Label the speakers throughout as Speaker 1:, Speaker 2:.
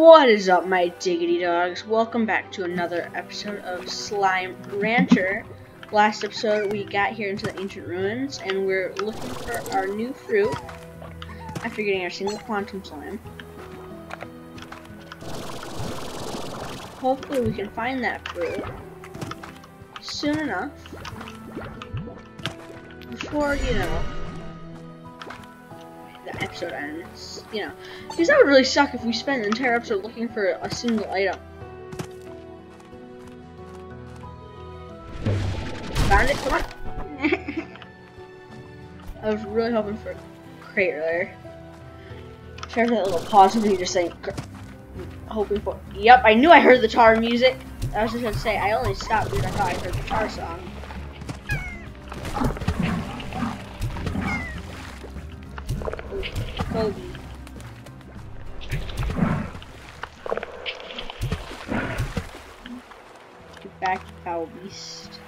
Speaker 1: What is up, my diggity dogs? Welcome back to another episode of Slime Rancher. Last episode, we got here into the ancient ruins, and we're looking for our new fruit after getting our single quantum slime. Hopefully, we can find that fruit soon enough before, you know, episode ends. You know, because that would really suck if we spent an entire episode looking for a single item. Found it, come on. I was really hoping for a crate earlier. For that little pause of me just saying, hoping for. Yep, I knew I heard the tar music. I was just gonna say, I only stopped because I thought I heard the tar song. Kobe. Get back Foul Beast.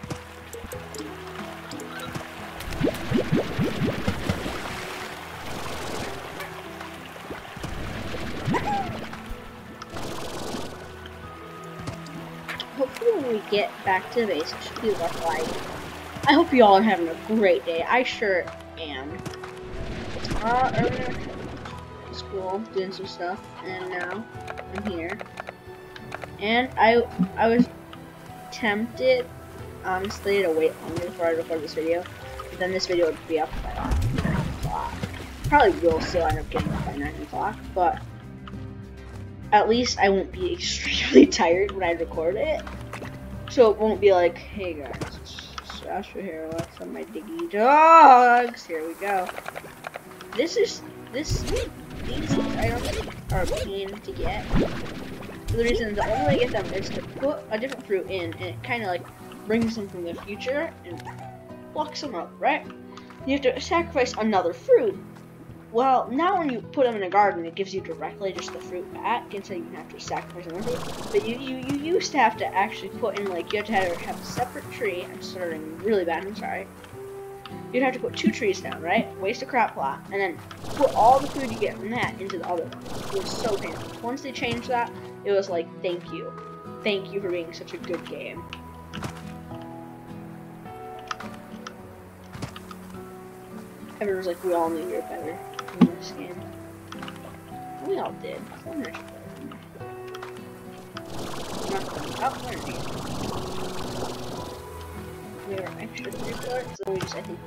Speaker 1: Hopefully when we get back to the base, it should be light. I hope you all are having a great day. I sure am. Uh, school, doing some stuff, and now I'm here. And I, I was tempted, honestly, to wait longer before I record this video. But then this video would be up by 9 o'clock. Probably will still end up getting up by 9 o'clock, but at least I won't be extremely tired when I record it. So it won't be like, hey guys, it's Joshua here, what's up my diggy dogs? Here we go. This is, this, these items are a pain to get. For the reason the only way to get them is to put a different fruit in, and it kind of like brings them from the future and blocks them up, right? You have to sacrifice another fruit. Well, now when you put them in a garden, it gives you directly just the fruit back, instead you have to sacrifice another. But you, you, you used to have to actually put in, like, you have to have, have a separate tree. I'm starting really bad, I'm sorry. You'd have to put two trees down, right? Waste a crop plot, and then put all the food you get from that into the other one. It was so painful. Once they changed that, it was like, thank you. Thank you for being such a good game. Everyone's like, we all knew you were better in this game. We all did. Oh, so we just, I think.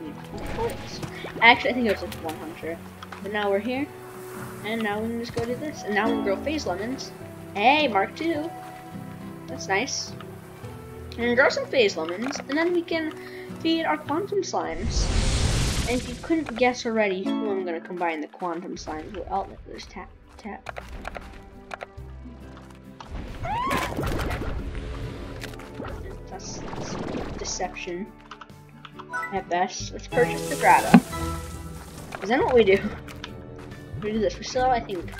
Speaker 1: Actually, I think it was like 100. But now we're here, and now we can just go do this. And now we can grow phase lemons. Hey, Mark 2! That's nice. And grow some phase lemons, and then we can feed our quantum slimes. And if you couldn't guess already who I'm going to combine the quantum slimes with, oh, there's tap, tap. That's, that's deception at best. Let's purchase the grotto. Is that what we do? We do this. We still, I think.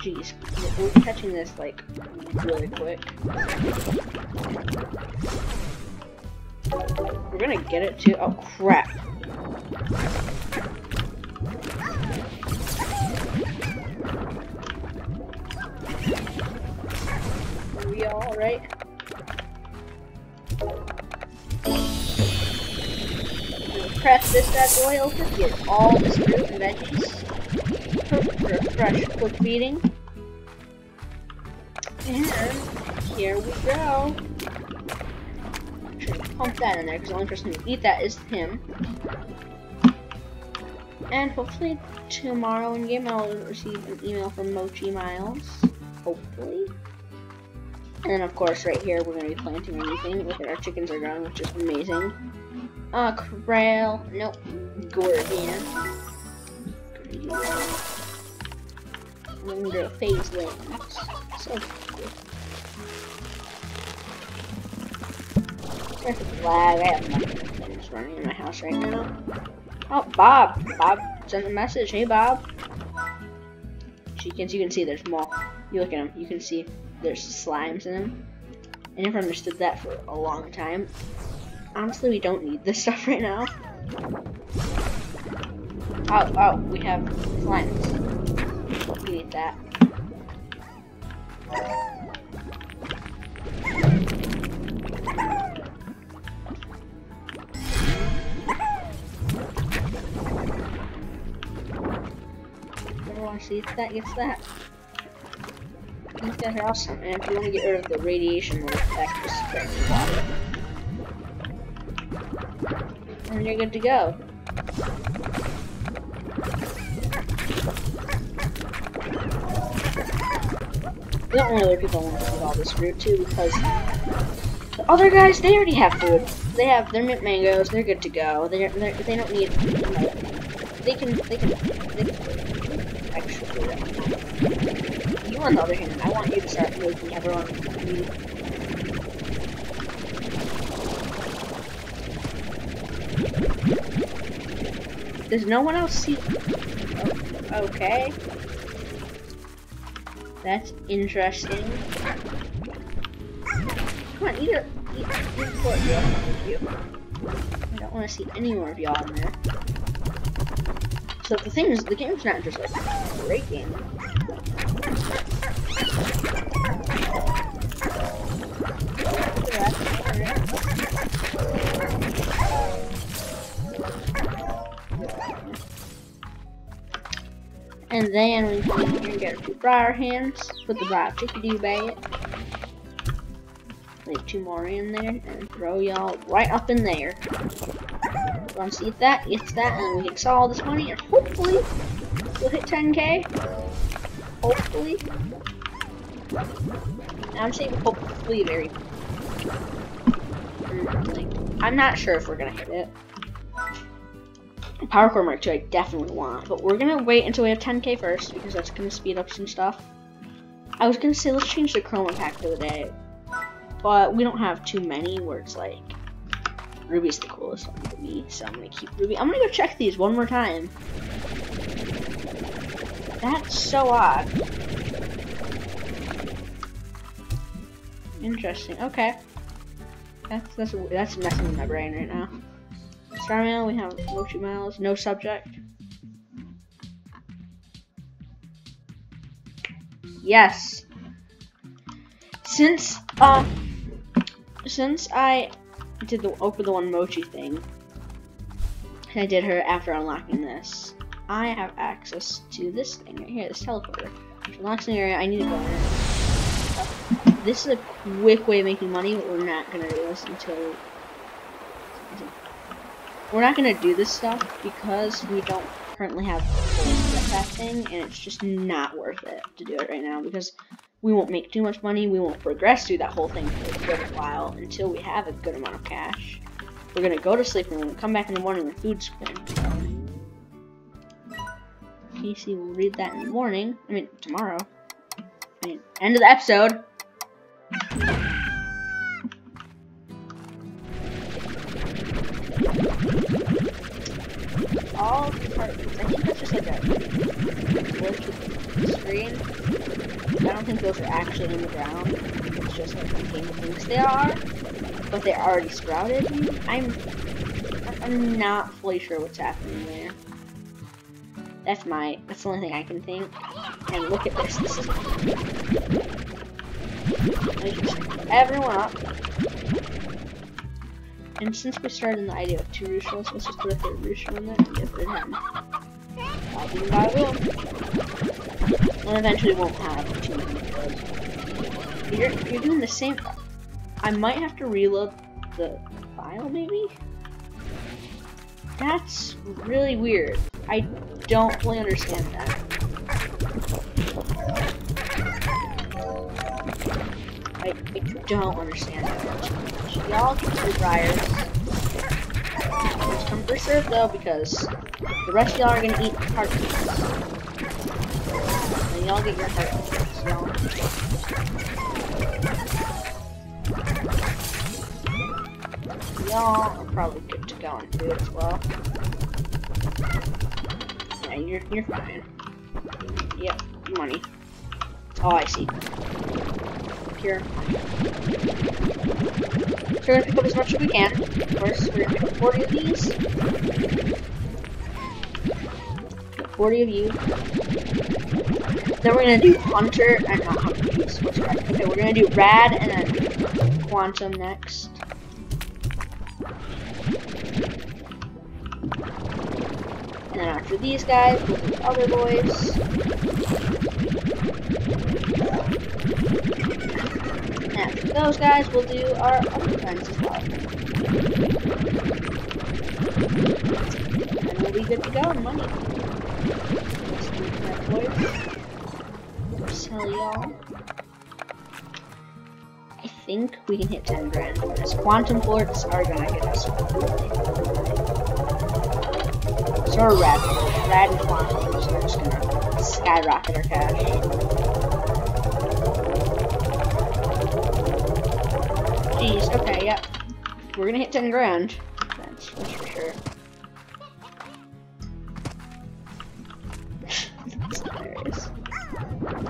Speaker 1: Jeez, we're catching this like really quick. We're gonna get it too. Oh crap! Are we all right? Press this bad boy open, get all the fruit and veggies for fresh, quick feeding. And here we go. Pump that in there because the only person who eat that is him. And hopefully tomorrow in game I'll receive an email from Mochi Miles. Hopefully. And then of course right here we're going to be planting anything. At our chickens are growing, which is amazing. Uh, Krail. Nope. Gordian. Wonder phase lands. So cool. There's lag. I have nothing just running in my house right now. Oh, Bob. Bob sent a message. Hey, Bob. Chickens, you can see there's more. You look at them, you can see there's slimes in them. I never understood that for a long time honestly, we don't need this stuff right now. Oh, oh, we have slimes. We need that. Everyone sees that gets that. These guys awesome, and if you want to get rid of the radiation effect, just spray water. And you're good to go. Don't want other people want to all this fruit too because the other guys they already have food. They have their mint mangoes. They're good to go. They're, they're they don't need. You know, they can they can they can extra food. You on the other hand, I want you to start making everyone Does no one else see? Okay. That's interesting. Come on, eat it. Eat, eat Thank you. I don't want to see any more of y'all in there. So the thing is, the game's not just like great game. And then we can get two briar hands, put the briar chickadee bag, leave two more in there, and throw y'all right up in there. Once you eat that, eats that, and we can sell all this money, and hopefully we'll hit 10k. Hopefully. I'm saying hopefully very. I'm not sure if we're gonna hit it. Power Core Mark 2 I definitely want, but we're gonna wait until we have 10k first because that's gonna speed up some stuff. I was gonna say let's change the chroma pack for the day, but we don't have too many where it's like Ruby's the coolest one to me, so I'm gonna keep Ruby. I'm gonna go check these one more time. That's so odd. Interesting. Okay. That's that's that's messing with my brain right now. Starmail, we have Mochi Miles, no subject. Yes. Since uh since I did the open the one Mochi thing, and I did her after unlocking this, I have access to this thing right here, this teleporter. Which unlocks an area I need to go in. This is a quick way of making money, but we're not gonna do this until we're not gonna do this stuff because we don't currently have that thing, and it's just not worth it to do it right now because we won't make too much money. We won't progress through that whole thing for a good while until we have a good amount of cash. We're gonna go to sleep and we're gonna come back in the morning with food's been. Casey will read that in the morning. I mean tomorrow. I mean end of the episode. I think that's just like a glitch screen. I don't think those are actually in the ground. It's just like the game thinks they are, but they're already sprouted. I'm I'm not fully sure what's happening there. That's my that's the only thing I can think. And look at this. This is everyone up. And since we started in the idea of two roost let's just put a third roost in there and get rid of him. I'll by will. And eventually won't have many You're, you're doing the same. I might have to reload the file, maybe? That's really weird. I don't fully understand that. I, I don't understand that. Y'all can do briars. Sure though, because the rest of y'all are gonna eat heart pieces. And y'all get your heart pieces, y'all. Y'all are probably good to go on food as well. Yeah, you're you're fine. Yep, money. Oh, I see here. So we're gonna pick up as much as we can. Of course, we're gonna pick up 40 of these. 40 of you. Then we're gonna do Hunter and not Hunter. Okay, we're gonna do Rad and then Quantum next. And then after these guys, we'll do other boys. Those guys, we'll do our other friends as well. And we'll be good to go money. Let's. Sell y'all. I think we can hit 10 grand. Because quantum plorts are gonna get us So are rad. Rad and quantum, so we're just gonna skyrocket our cash. Jeez, okay, yep. We're gonna hit 10 grand. That's, that's for sure. that's.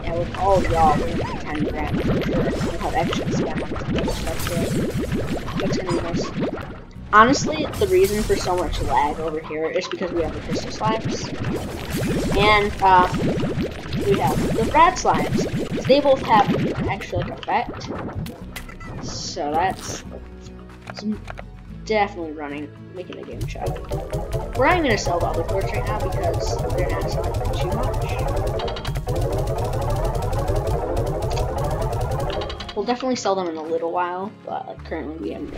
Speaker 1: Yeah, with all y'all, we're gonna hit 10 grand for sure. We'll have extra spam on this too. That's gonna be nice. Honestly, the reason for so much lag over here is because we have the crystal slimes. And, uh, we have the rad slimes. They both have an extra like, effect. So that's, definitely running, making the game chug. We're not even gonna sell the other right now because they're not selling for too much. We'll definitely sell them in a little while, but like, currently we haven't.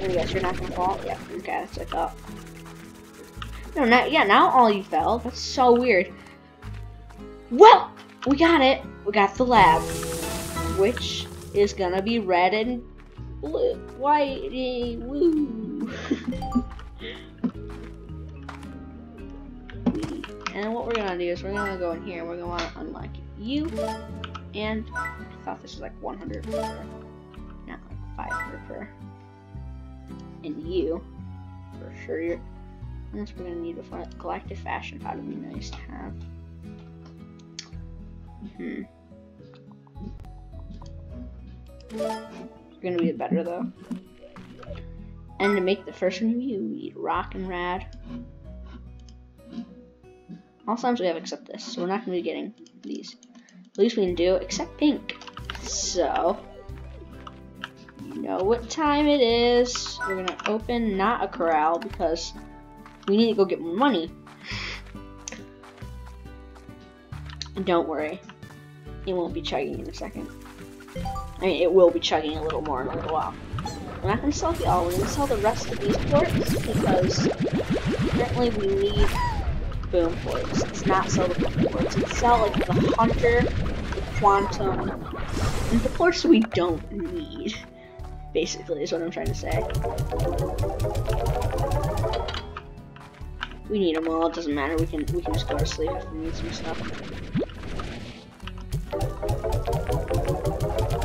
Speaker 1: I guess you're not gonna fall. Yeah, okay, that's I thought. No, not yeah. Now all you fell. That's so weird. Well, we got it. We got the lab, which is gonna be red and blue, whitey, woo. and what we're gonna do is we're gonna go in here and we're gonna wanna unlock you. And I thought this was like 100 per, not like 500 per. And you, for sure. You're, that's what we're gonna need before galactic fashion powder would be nice to have. Hmm. Gonna be better though. And to make the first one you need rock and rad. All slimes we have except this, so we're not gonna be getting these. At least we can do except pink. So you know what time it is. We're gonna open not a corral because we need to go get more money. And don't worry, it won't be chugging in a second. I mean, it will be chugging a little more in a little while. We're not going to sell the oh, all, we're going to sell the rest of these plorts because apparently we need boom plorts. It's not sell the boom plorts. It's sell like the hunter, the quantum, and the plorts we don't need. Basically, is what I'm trying to say. We need them all. It doesn't matter. We can we can just go to sleep if we need some stuff.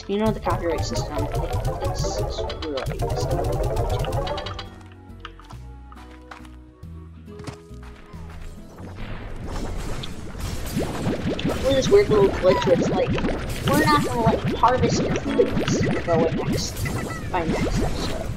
Speaker 1: If you know the copyright system, it, it's, it's really up. With this weird little glitch where it's like, we're not gonna like harvest your food. It's gonna go away next by next episode.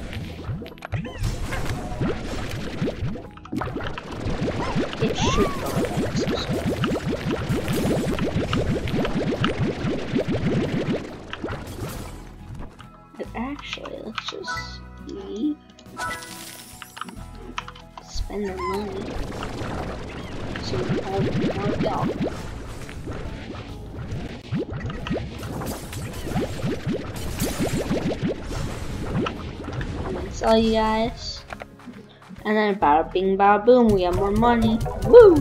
Speaker 1: Sell you guys. And then bada bing bada boom, we have more money. Woo!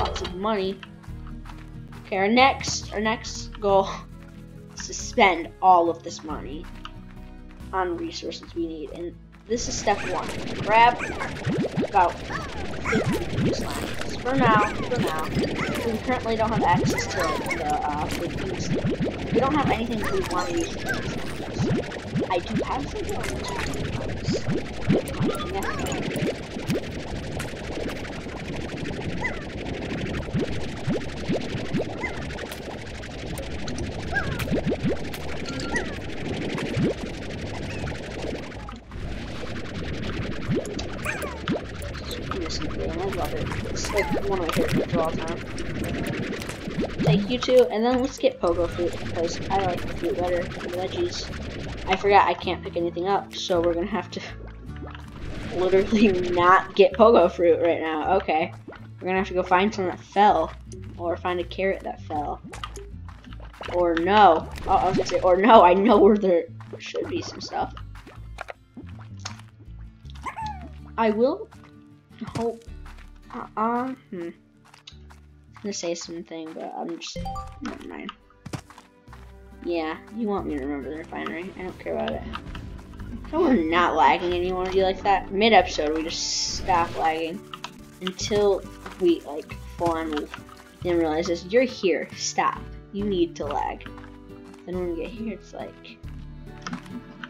Speaker 1: Lots of money. Okay, our next our next goal is to spend all of this money on resources we need, and this is step one. Grab about 50 slimes. For now, for now, we currently don't have access to the uh, the We don't have anything we want to use. I do have some. like two, and then let's get pogo fruit because I like the fruit better than veggies. I forgot I can't pick anything up, so we're gonna have to literally not get pogo fruit right now. Okay, we're gonna have to go find some that fell, or find a carrot that fell, or no. Oh, I was gonna say, or no. I know where there should be some stuff. I will hope uh, uh hmm. Gonna say something, but I'm just never mind. Yeah, you want me to remember the refinery. I don't care about it. So we're not lagging anymore. Do you like that? Mid episode, we just stop lagging until we like full on move. Then realizes you're here. Stop. You need to lag. Then when we get here, it's like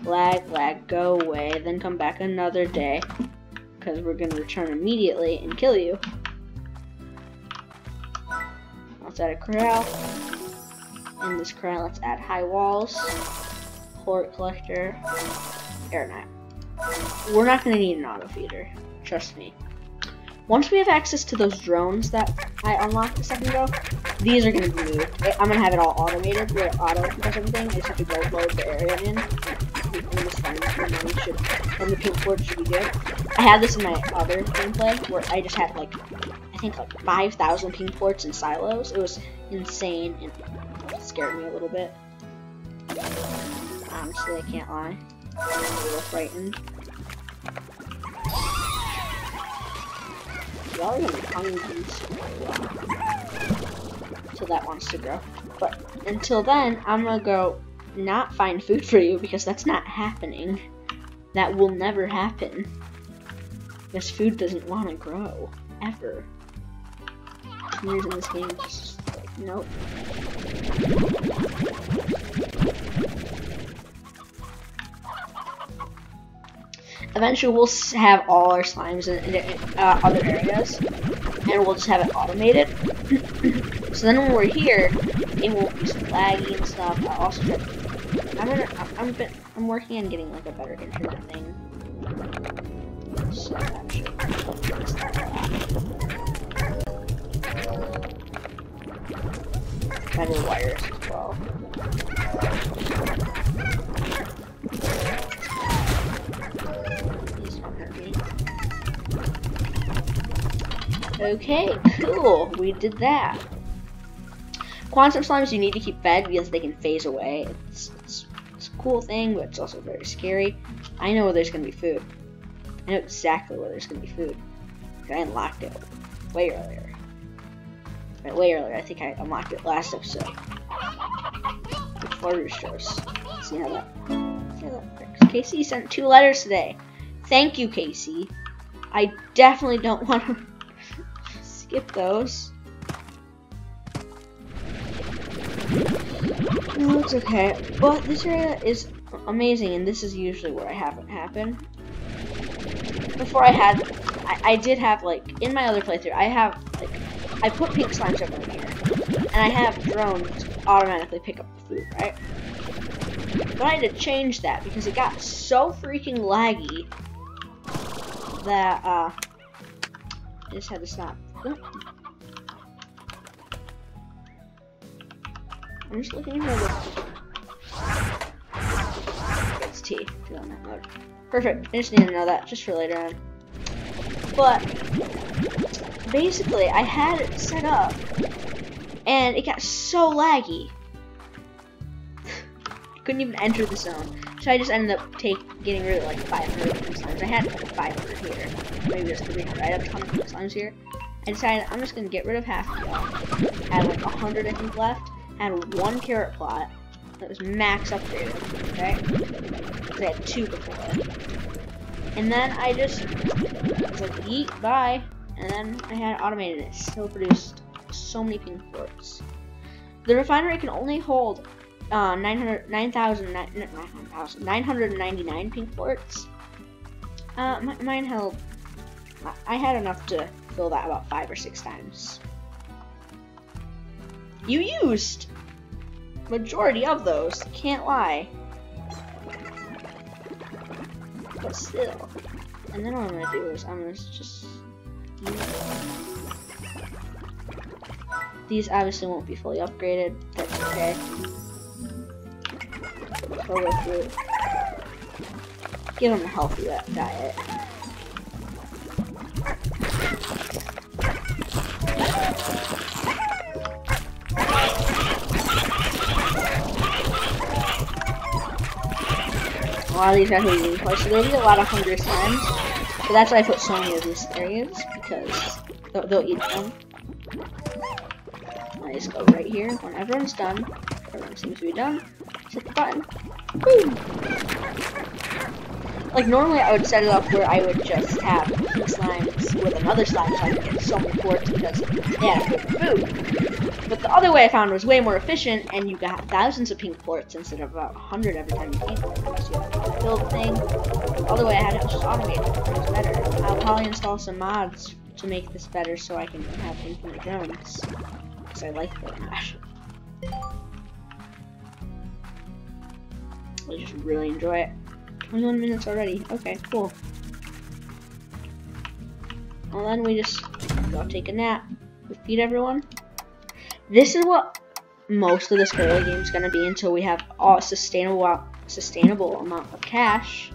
Speaker 1: lag, lag, go away. Then come back another day because we're to return immediately and kill you. Let's add a corral. In this corral, let's add high walls, plort collector, air net. We're not going to need an auto feeder. Trust me. Once we have access to those drones that I unlocked a second ago, these are going to be moved. I'm going to have it all automated where it auto does everything. I just have to go load the area in and the pink board should be good. I had this in my other gameplay where I just had like, I think like 5,000 pink plorts and silos. It was insane and scared me a little bit. Um, Honestly, I can't lie. I'm a little frightened. Y'all are gonna be hungry so that wants to grow. But until then, I'm gonna go not find food for you because that's not happening. That will never happen. Because food doesn't want to grow. Ever. In this game like, nope. Eventually we'll have all our slimes in, in uh, other areas. And we'll just have it automated. so then when we're here, it won't be so laggy and stuff. I'll also I'm gonna, I'm, I'm, I'm working on getting like a better internet thing. So that better wires as well. Okay, cool. We did that. Quantum slimes you need to keep fed because they can phase away. It's, it's, it's a cool thing, but it's also very scary. I know where there's going to be food. I know exactly where there's going to be food. I unlocked it way earlier. Way earlier. I think I unlocked it last episode. Before roosters. See how that, see how that works. Casey sent two letters today. Thank you, Casey. I definitely don't want to skip those. No, it's okay. But this area is amazing, and this is usually where I have it happen. Before I had, I, I did have, like, in my other playthrough, I have, I put pink slimes over here. And I have drones automatically pick up the food, right? But I had to change that because it got so freaking laggy that, uh, I just had to stop. I'm just looking for this. It's T. Perfect. I just need to know that, just for later on. But, basically, I had it set up, and it got so laggy. I couldn't even enter the zone. So I just ended up take, getting rid of like 500 slimes. I had like 500 here. Maybe just 300. I have a ton of slimes here. I decided I'm just going to get rid of half of y'all. Had like 100 I think left had one carrot plot that was max upgraded, okay? because I had two before. And then I just was like, eat, bye. And then I had automated it. Still produced so many pink quartz. The refinery can only hold uh, 900, 9,000, 999 pink quartz. Uh, mine held, I had enough to fill that about five or six times. You used majority of those, can't lie. But still. And then what I'm gonna do is I'm gonna just these obviously won't be fully upgraded. That's okay. Give them a healthy diet. A lot of these are hungry so there'll a lot of hungry times. So that's why I put so many of these areas, because they'll, they'll eat them. I just go right here when everyone's done. Everyone seems to be done. Hit the button. Like normally I would set it up where I would just have pink slimes with another slime so I could get so many quartz because they had food. But the other way I found was way more efficient and you got thousands of pink quartz instead of about 100 every time you have to build thing. The way I had it just automated. It was better. I'll probably install some mods to make this better so I can have infinite drones. Because I like that. I just really enjoy it. 21 minutes already. Okay, cool. Well, then we just go take a nap. We feed everyone. This is what most of this early game is going to be until we have all sustainable sustainable amount of cash.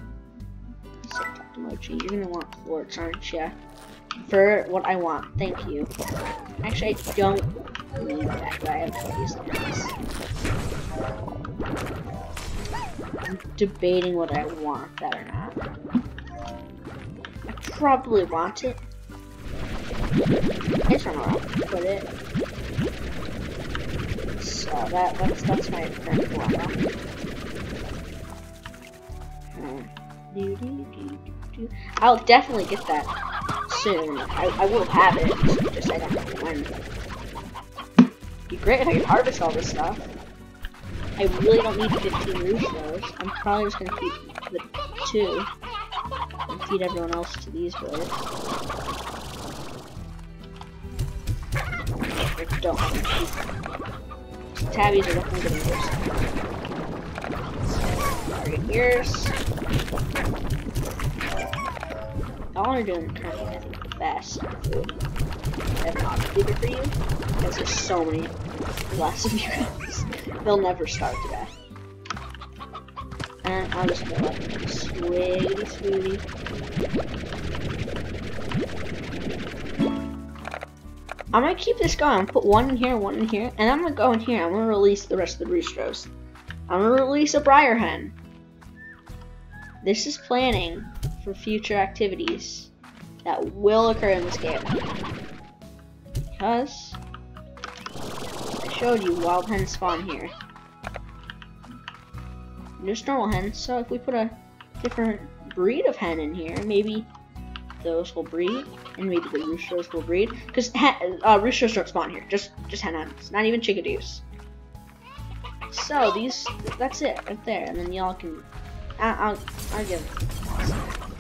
Speaker 1: You're to want quartz, aren't you? For what I want. Thank you. Actually, I don't need that, but I have all these things. I'm debating whether I want that or not. I probably want it. I just don't know where I'll put it. So that that's that's my current. I'll definitely get that soon. I, I will have it, just I don't know when. Be great if I could harvest all this stuff. I really don't need 15 roosters. I'm probably just gonna keep the two and feed everyone else to these birds. I don't to keep Tabbies are definitely gonna go Target ears. Y'all are doing currently, I think, the best food. I have not for you because there's so many less of you guys. They'll never starve to death. And I'll just go up swiggity swooty. I'm gonna keep this going. Put one in here, one in here, and I'm gonna go in here. I'm gonna release the rest of the roosters. I'm gonna release a briar hen. This is planning for future activities that will occur in this game. Because I showed you, wild hens spawn here. Just normal hens, so if we put a different breed of hen in here, maybe those will breed, and maybe the roosters will breed. Because uh, roosters don't spawn here, just just hen hens, not even chickadees. So these, that's it right there, and then y'all can, I, will I'll give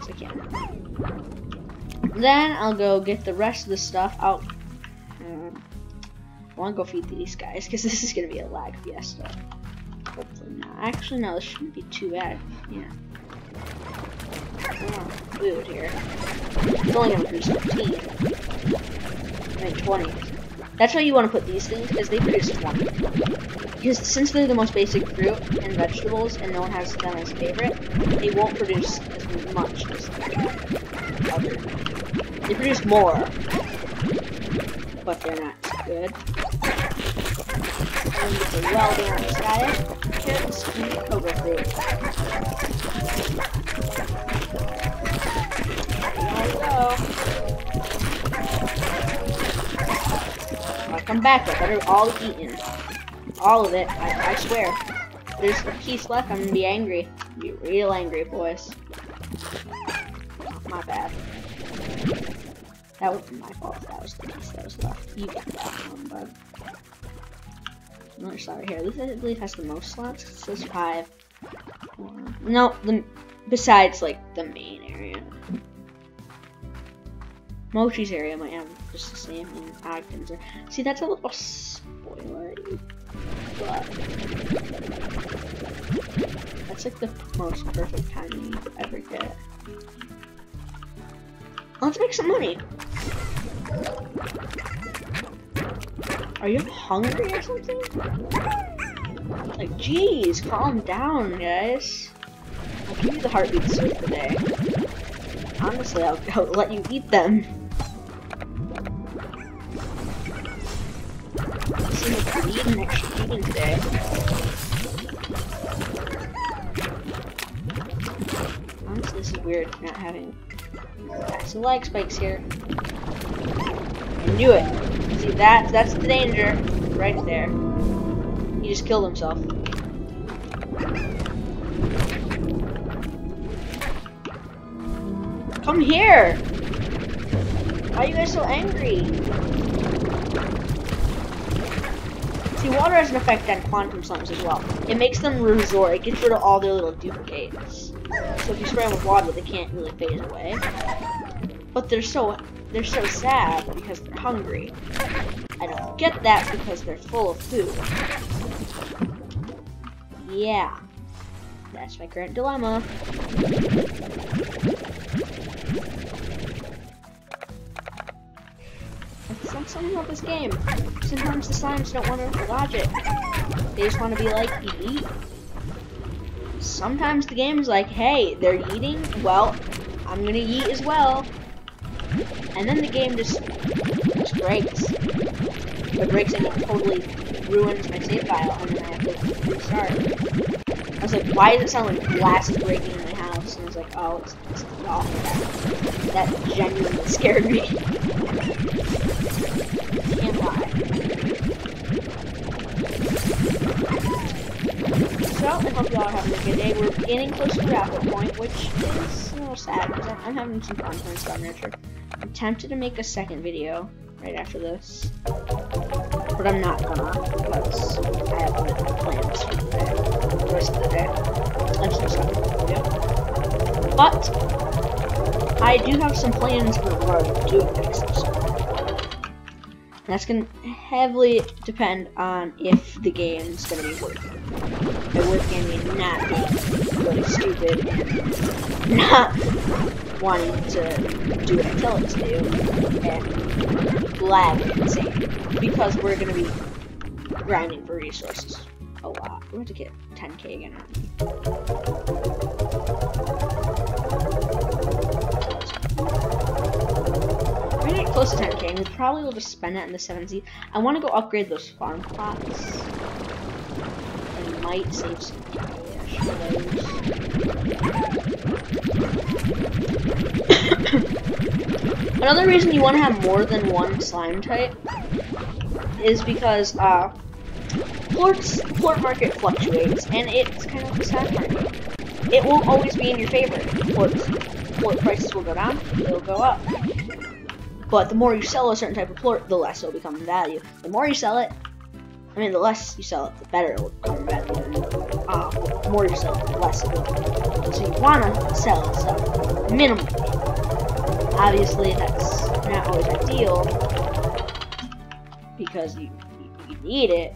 Speaker 1: I can. Then I'll go get the rest of the stuff out. Um, I want to go feed these guys because this is going to be a lag fiesta. Hopefully not. Actually, no, this shouldn't be too bad. Yeah. Oh, food here. It's only going to produce 15. I mean, 20. That's why you want to put these things, because they produce 20. Because since they're the most basic fruit and vegetables, and no one has them as favorite, they won't produce as much as other. They produce more, but they're not good. And get the welding on static. Chips and cobra fruit. There we go. I come back, I better all eaten. All of it, I, I swear. There's a piece left, I'm gonna be angry. Be real angry, boys. My bad. That wasn't my fault. That was the piece that was left. You got that one, bud. Another slot here. This I believe has the most slots. It says five. Um, no, the besides like the main area. Mochi's area might have just the same in Ogden's. See, that's a little that's like the most perfect timing you ever get. Let's make some money. Are you hungry or something? Like, jeez, calm down, guys. I'll give you the heartbeat soup today. Honestly, I'll, I'll let you eat them. Honestly, this is weird not having some leg spikes here. I knew it. See that? That's the danger. Right there. He just killed himself. Come here! Why are you guys so angry? See, water has an effect on quantum slimes as well. It makes them resort. It gets rid of all their little duplicates. So if you spray them with water, they can't really phase away. But they're so they're so sad because they're hungry. I don't get that because they're full of food. Yeah. That's my current dilemma. Something about this game. Sometimes the slimes don't want to dodge it. They just want to be like, eat. Sometimes the game's like, hey, they're eating, well, I'm gonna eat as well. And then the game just, just breaks. It breaks and it totally ruins my save file, and then I have to restart. I was like, why does it sound like glass is breaking house? And was like, oh, it's, it's awful. That genuinely scared me. Can't lie. So, I hope you all are having a good day. We're getting close to wrap-up point, which is a little sad, because I'm, having some fun playing Star Nurture. I'm tempted to make a second video right after this. But I'm not gonna, because I have other plans for the rest of the day. I'm just second video. But, I do have some plans for what I'm doing next episode. That's to heavily depend on if the game's to be worth working. By working, I mean not being really stupid and not wanting to do what I tell it to do and lag insane. Because we're to be grinding for resources a lot. We're going to get 10k again close to 10k, and we probably will just spend it in the 7Zee. I want to go upgrade those farm plots. And might save some cash for those. Another reason you want to have more than one slime type is because uh, Plort's, Plort market fluctuates, and it's kind of a sad market. It won't always be in your favor. Plort's, Plort prices will go down, they'll go up. But the more you sell a certain type of plort, the less it'll become in value. The more you sell it, I mean, the less you sell it, the better it will become in value. Uh, the more you sell it, the less it will. So you wanna sell stuff minimally. Obviously, that's not always ideal because you, you need it.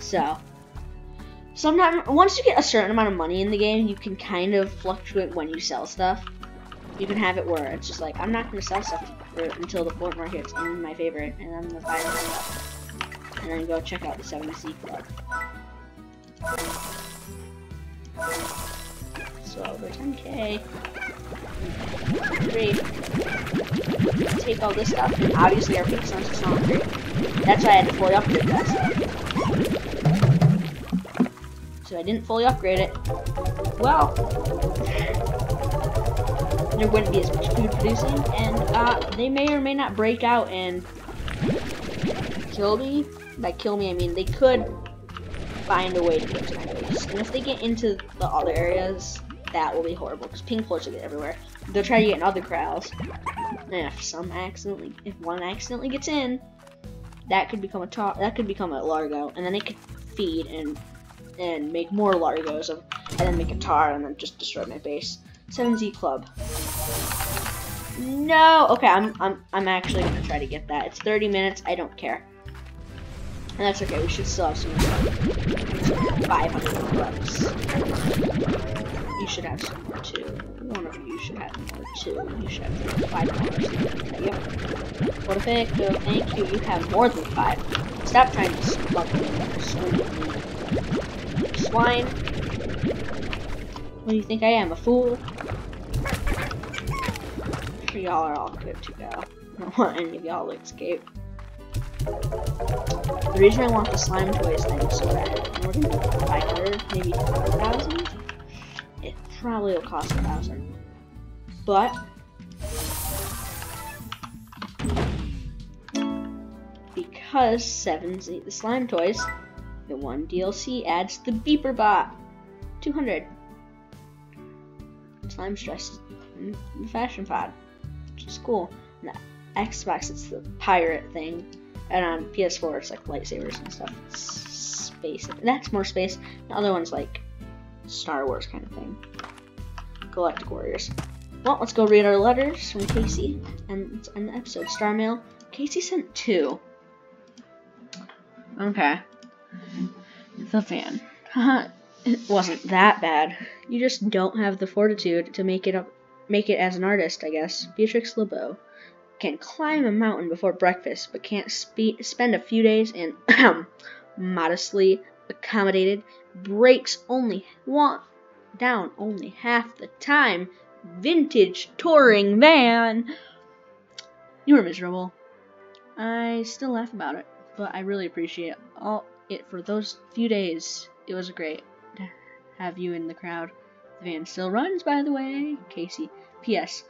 Speaker 1: So, sometimes once you get a certain amount of money in the game, you can kind of fluctuate when you sell stuff you can have it where it's just like, I'm not to sell stuff until the Plort market's in my favorite, and I'm to buy it. And then go check out the 7Zee Club. So over 10k. Great. Take all this stuff, and obviously our pink sounds is not great. That's why I had to fully upgrade that stuff. So I didn't fully upgrade it. Well, there wouldn't be as much food producing, and uh, they may or may not break out and kill me. By kill me, I mean they could find a way to get to my base. And if they get into the other areas, that will be horrible because pink floors will get everywhere. They'll try to get in other corrals. And if some accidentally, if one accidentally gets in, that could become a tar that could become a largo, and then it could feed and and make more largos of, and then make a tar and then just destroy my base. 7Zee Club. No, okay, I'm I'm I'm actually gonna try to get that. It's 30 minutes. I don't care. And that's okay. We should still have some 500 bucks. You should have some more too. One of you should have more too. You should have five dollars. Yep. No, thank you. You have more than five. Stop trying to smuggle Swine. What do you think I am? A fool? Y'all are all good to go. I don't want any of y'all to escape. The reason I want the slime toys thing so bad, more than 500, maybe 1,000, it probably will cost a 1,000. But, because 7's eat the slime toys, the one DLC adds the beeper bot. 200. Slime stress the fashion pod, which is cool. On the Xbox, it's the pirate thing, and on PS4, it's like lightsabers and stuff. It's space. That's more space. The other one's like Star Wars kind of thing. Galactic Warriors. Well, let's go read our letters from Casey, and let's end the episode. Star Mail. Casey sent two. Okay. The fan. it wasn't that bad. You just don't have the fortitude to make it up, make it as an artist, I guess. Beatrix LeBeau can climb a mountain before breakfast, but can't spe- spend a few days in modestly accommodated breaks only down only half the time vintage touring van. You were miserable. I still laugh about it, but I really appreciate all it for those few days. It was great have you in the crowd. The van still runs, by the way. Casey. P.S.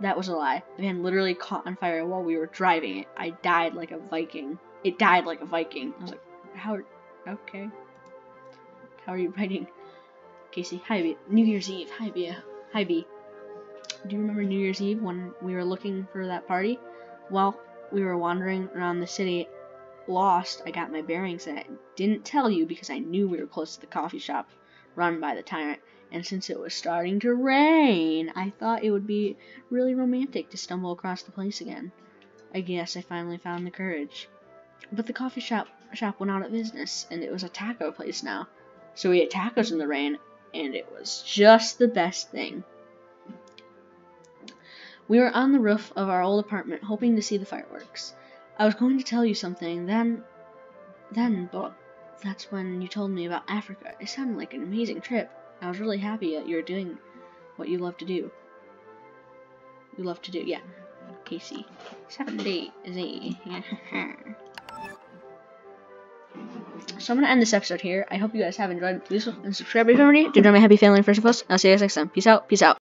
Speaker 1: That was a lie. The van literally caught on fire while we were driving it. I died like a Viking. It died like a Viking. I was like, how? Okay. How are you writing? Casey. Hi, B. New Year's Eve. Hi, B. Hi, B. Do you remember New Year's Eve when we were looking for that party? While we were wandering around the city, lost, I got my bearings and I didn't tell you because I knew we were close to the coffee shop run by the tyrant. And since it was starting to rain, I thought it would be really romantic to stumble across the place again. I guess I finally found the courage. But the coffee shop shop went out of business, and it was a taco place now. So we ate tacos in the rain, and it was just the best thing. We were on the roof of our old apartment, hoping to see the fireworks. I was going to tell you something, then, then, but that's when you told me about Africa. It sounded like an amazing trip. I was really happy that you're doing what you love to do. You love to do, yeah. Casey. Seven days. so I'm gonna end this episode here. I hope you guys have enjoyed. Please subscribe if you're already. Do join my happy family friends of us. I'll see you guys next time. Peace out. Peace out.